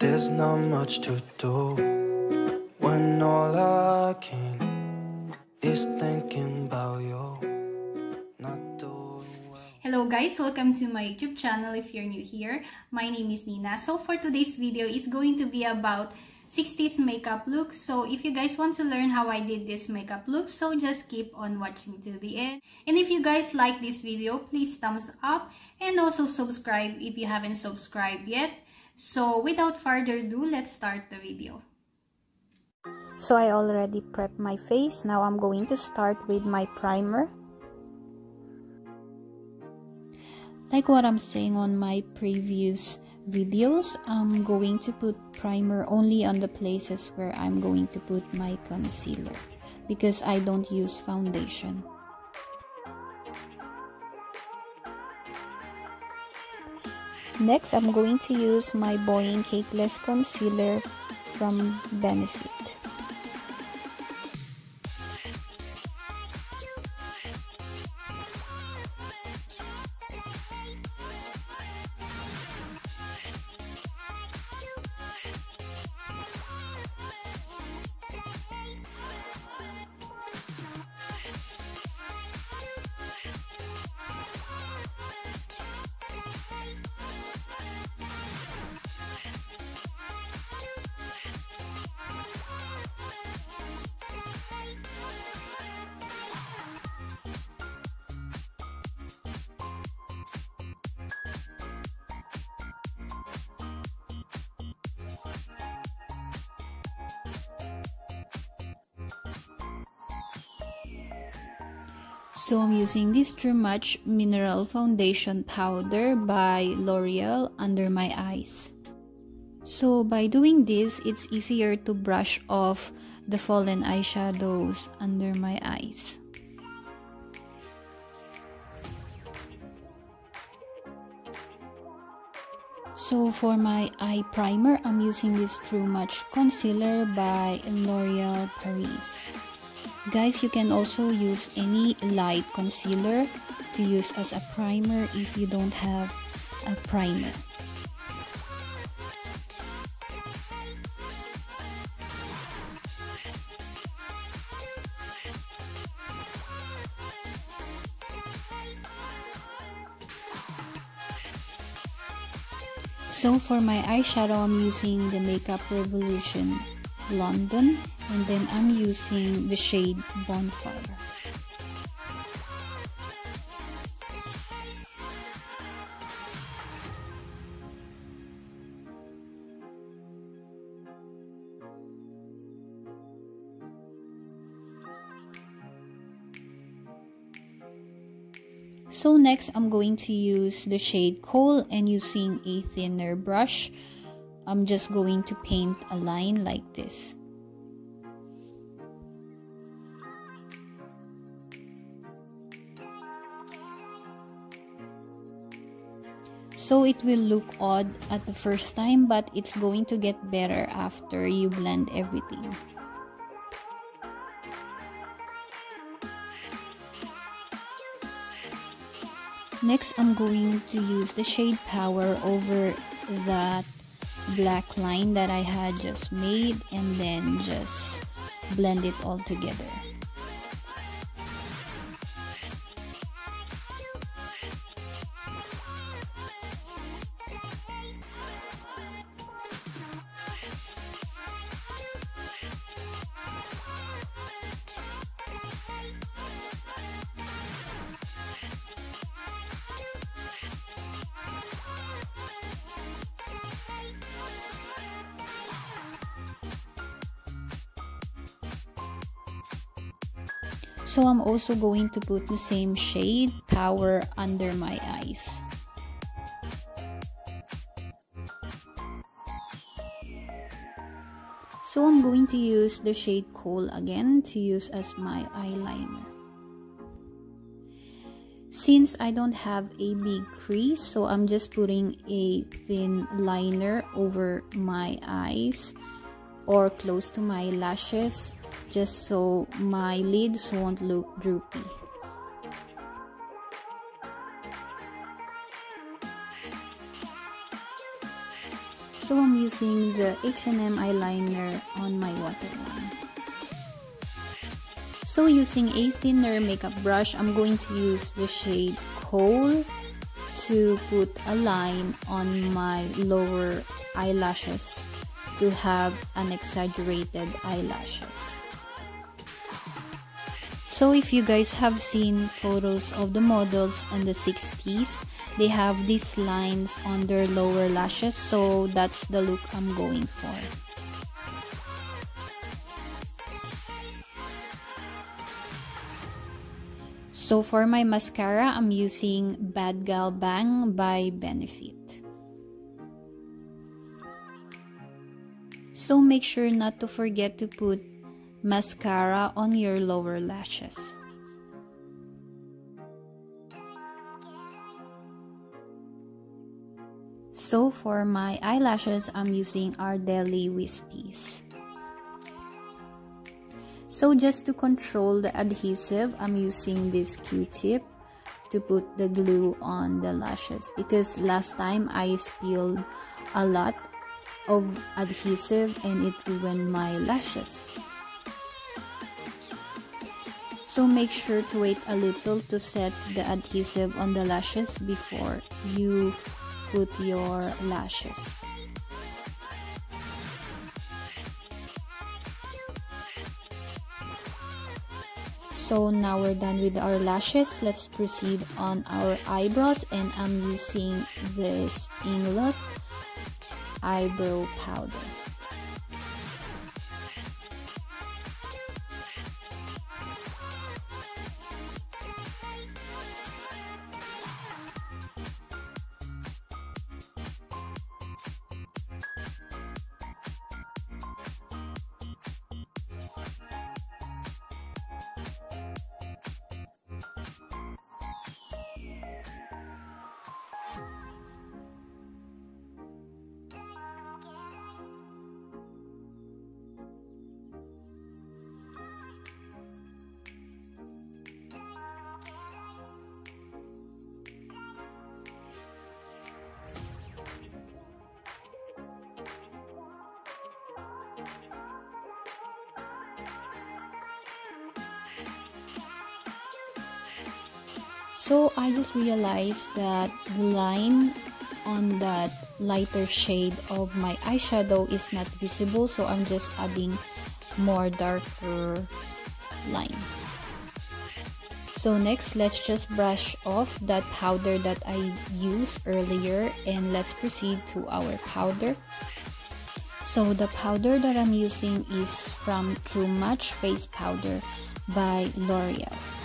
There's not much to do when all I can is thinking about you. Not doing well. Hello guys, welcome to my YouTube channel if you're new here. My name is Nina. So for today's video is going to be about 60s makeup look. So if you guys want to learn how I did this makeup look, so just keep on watching till the end. And if you guys like this video, please thumbs up and also subscribe if you haven't subscribed yet. So without further ado, let's start the video. So I already prepped my face. Now I'm going to start with my primer. Like what I'm saying on my previous videos, I'm going to put primer only on the places where I'm going to put my concealer because I don't use foundation. Next, I'm going to use my Boi-ing Cakeless Concealer from Benefit. So I'm using this True Match Mineral Foundation Powder by L'Oreal under my eyes. So by doing this, it's easier to brush off the fallen eyeshadows under my eyes. So for my eye primer, I'm using this True Match Concealer by L'Oreal Paris. Guys, you can also use any light concealer to use as a primer if you don't have a primer. So for my eyeshadow, I'm using the Makeup Revolution London and then I'm using the shade Bonfire. So next, I'm going to use the shade Coal and using a thinner brush, I'm just going to paint a line like this. So it will look odd at the first time but it's going to get better after you blend everything. Next, I'm going to use the shade Power over that black line that I had just made and then just blend it all together. So I'm also going to put the same shade, Power, under my eyes. So I'm going to use the shade Coal again to use as my eyeliner. Since I don't have a big crease, so I'm just putting a thin liner over my eyes or close to my lashes just so my lids won't look droopy. So I'm using the H&M eyeliner on my waterline. So using a thinner makeup brush, I'm going to use the shade Coal to put a line on my lower eyelashes to have an exaggerated eyelashes. So if you guys have seen photos of the models in the 60s, they have these lines on their lower lashes. So that's the look I'm going for. So for my mascara, I'm using Bad Gal Bang by Benefit. So make sure not to forget to put mascara on your lower lashes. So for my eyelashes, I'm using Ardell Wispies. So just to control the adhesive, I'm using this Q-tip to put the glue on the lashes because last time I spilled a lot of adhesive and it ruined my lashes. So make sure to wait a little to set the adhesive on the lashes before you put your lashes. So now we're done with our lashes. Let's proceed on our eyebrows and I'm using this Inglot eyebrow powder. So I just realized that the line on that lighter shade of my eyeshadow is not visible so I'm just adding more darker line. So next, let's just brush off that powder that I used earlier and let's proceed to our powder. So the powder that I'm using is from True Match Face Powder by L'Oreal.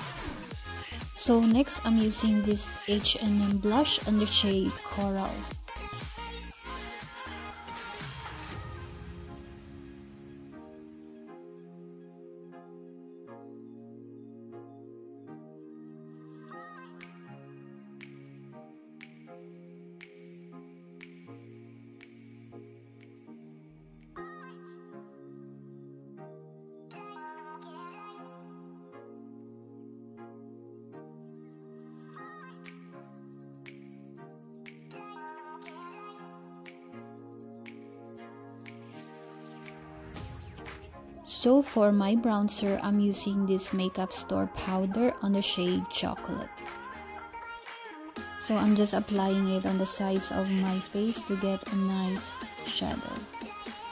So next, I'm using this H&M blush on the shade Coral. So for my bronzer, I'm using this Makeup Store powder on the shade Chocolate. So I'm just applying it on the sides of my face to get a nice shadow.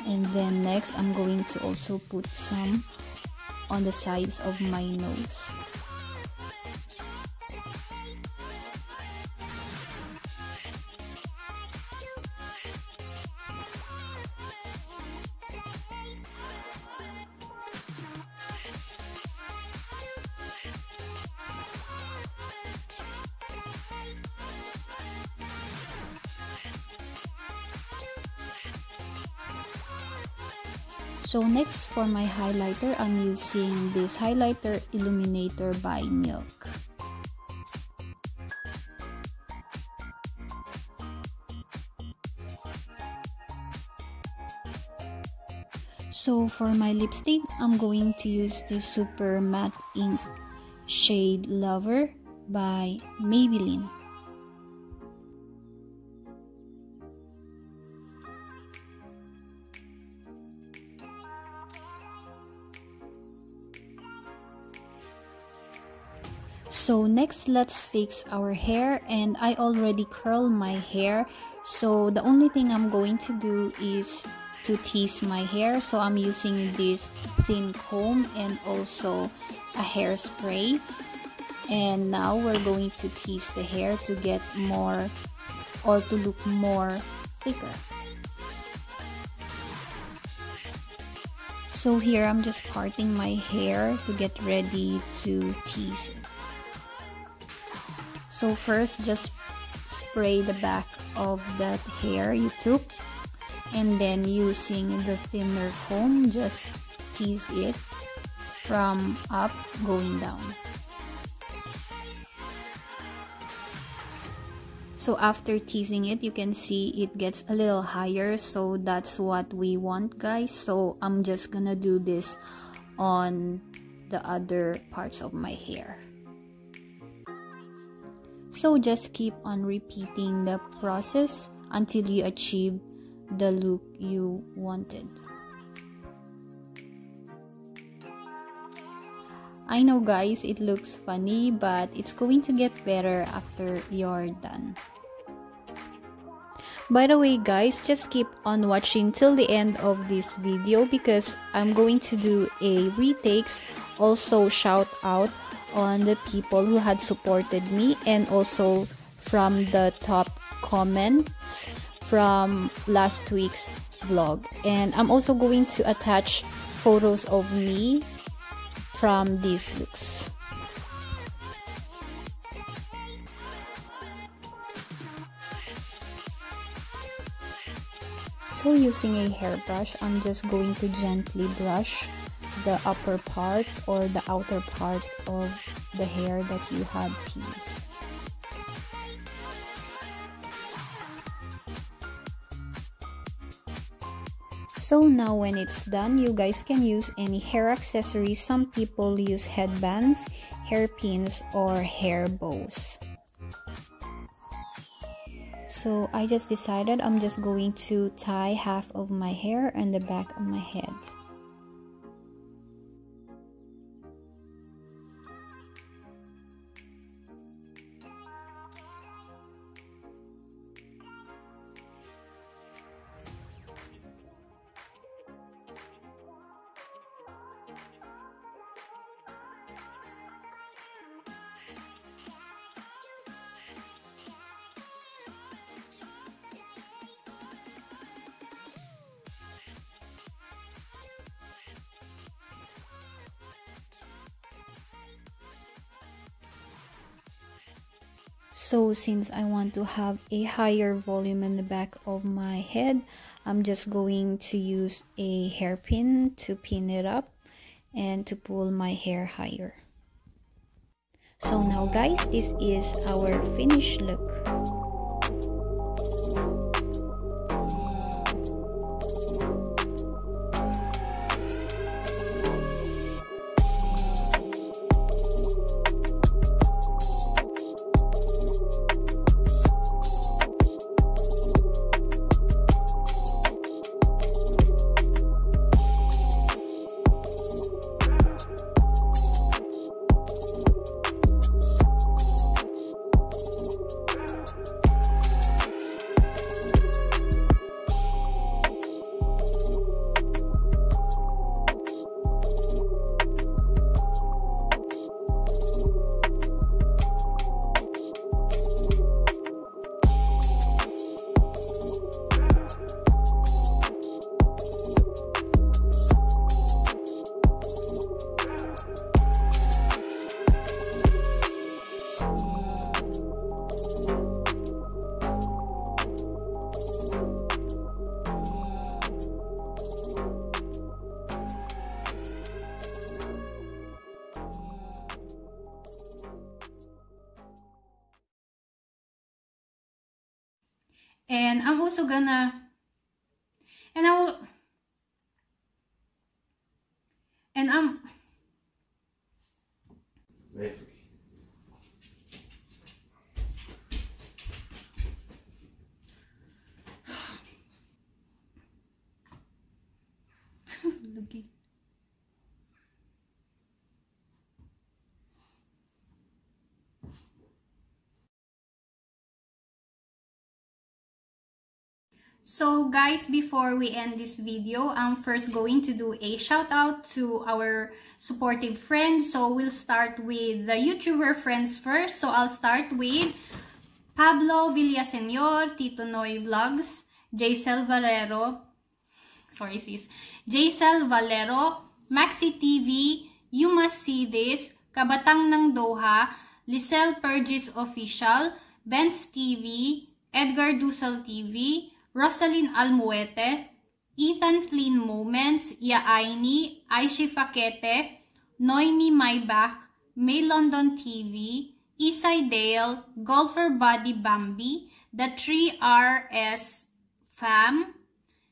And then next, I'm going to also put some on the sides of my nose. So next for my highlighter, I'm using this highlighter illuminator by Milk. So for my lipstick, I'm going to use the Super Matte Ink shade Lover by Maybelline. So next let's fix our hair. And I already curled my hair. So the only thing I'm going to do is to tease my hair. So I'm using this thin comb and also a hairspray. And now we're going to tease the hair to get more or to look more thicker. So here I'm just parting my hair to get ready to tease so first just spray the back of that hair you took and then using the thinner comb just tease it from up going down. So after teasing it, you can see it gets a little higher. So that's what we want guys. So I'm just gonna do this on the other parts of my hair. So just keep on repeating the process until you achieve the look you wanted. I know guys, it looks funny, but it's going to get better after you're done. By the way guys, just keep on watching till the end of this video because I'm going to do a retakes, also shout out on the people who had supported me and also from the top comments from last week's vlog. And I'm also going to attach photos of me from these looks. So using a hairbrush I'm just going to gently brush the upper part or the outer part of the hair that you had teased. So now when it's done, you guys can use any hair accessories. Some people use headbands, hairpins, or hair bows. So I just decided I'm just going to tie half of my hair and the back of my head. So since I want to have a higher volume in the back of my head, I'm just going to use a hairpin to pin it up and to pull my hair higher. So now guys, this is our finished look. Gonna and I will and I'm So guys, before we end this video, I'm first going to do a shout out to our supportive friends. So we'll start with the YouTuber friends first. So I'll start with Pablo Villasenor, Tito Noy Vlogs, Jaisel Valero, sorry sis, Jaisel Valero, Maxi TV, You Must See This, Kabatang ng Doha, Lisel Purgis Official, Benz TV, Edgar Dusel TV, Rosalind Almuete, Ethan Flynn Moments, Yaaini, Aishi Fakete, Noemi Maybach, May London TV, Isai Dale, Golfer Buddy Bambi, The 3RS Fam,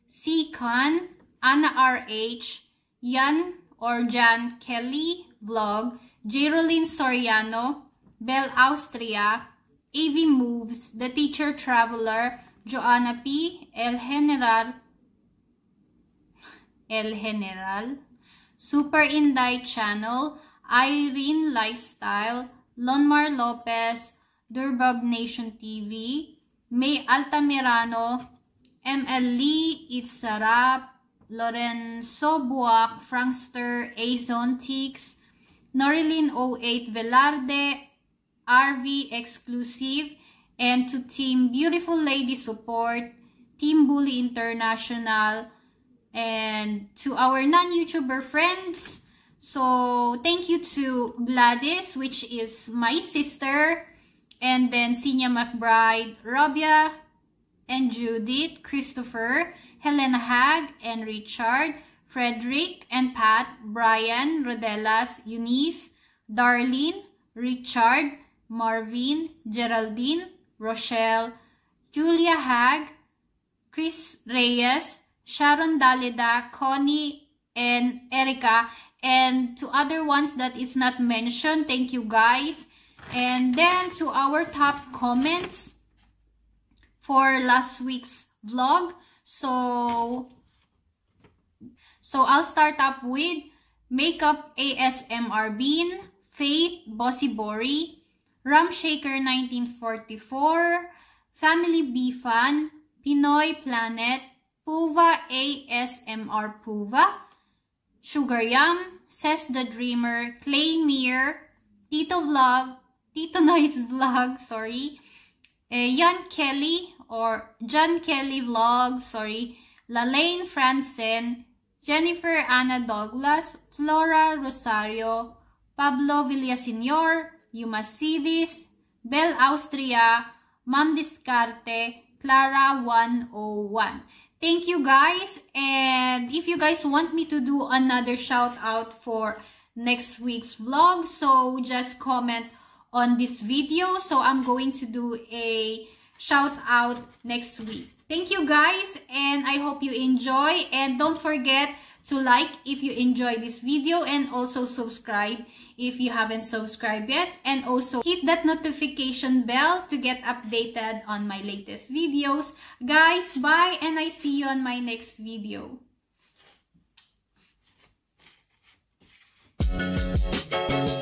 C-Con, Anna RH, Yan or Jan Kelly Vlog, Geraldine Soriano, Bell Austria, AV Moves, The Teacher Traveler, Joanna P, El General, El General, Super Inday Channel, Irene Lifestyle, Lonmar Lopez, Durbab Nation TV, May Altamirano, ML Lee, Itzarap, Lorenzo Buak, Frankster, Azon Tix, Norilyn 08 Velarde, RV Exclusive, and to Team Beautiful Lady Support, Team Bully International, and to our non-YouTuber friends. So, thank you to Gladys, which is my sister, and then Sinya McBride, Robia, and Judith, Christopher, Helena Hägg, and Richard, Frederick, and Pat, Brian, Rodelas, Eunice, Darlene, Richard, Marvin, Geraldine, Rochelle, Julia Hägg, Chris Reyes, Sharon Dalida, Connie, and Erica, and to other ones that is not mentioned. Thank you guys. And then to our top comments for last week's vlog. So, so I'll start up with Makeup ASMR Bean, Faith Bossy Bori, Rum Shaker 1944, Family B Fan, Pinoy Planet, Puva ASMR Puva, Sugar Yum, Says the Dreamer, Clay Mir, Tito Vlog, Tito Noise Vlog, sorry, eh, Jan Kelly or John Kelly Vlog, sorry, Lalaine Franzen, Jennifer Anna Douglas, Flora Rosario, Pablo Villasenor, You Must See This, Bell Austria, Ma'am Discarte, Clara 101. Thank you guys. And if you guys want me to do another shout out for next week's vlog, so just comment on this video. So I'm going to do a shout out next week. Thank you guys and I hope you enjoy and don't forget to like if you enjoy this video and also subscribe if you haven't subscribed yet and also hit that notification bell to get updated on my latest videos. Guys, bye and I see you on my next video. Thank you.